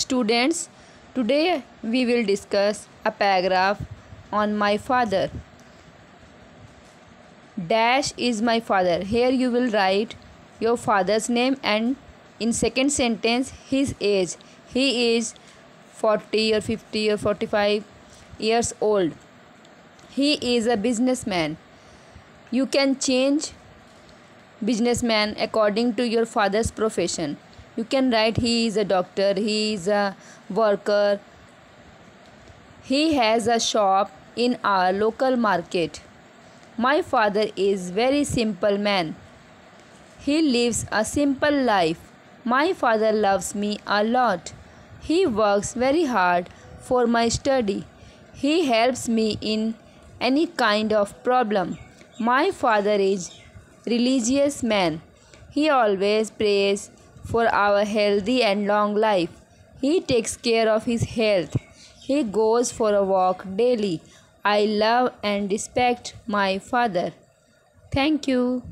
Students, today we will discuss a paragraph on my father. Dash is my father. Here you will write your father's name and in second sentence his age. He is 40 or 50 or 45 years old. He is a businessman. You can change businessman according to your father's profession you can write he is a doctor he is a worker. He has a shop in our local market. My father is very simple man. He lives a simple life. My father loves me a lot. He works very hard for my study. He helps me in any kind of problem. My father is religious man. He always prays for our healthy and long life. He takes care of his health. He goes for a walk daily. I love and respect my father. Thank you.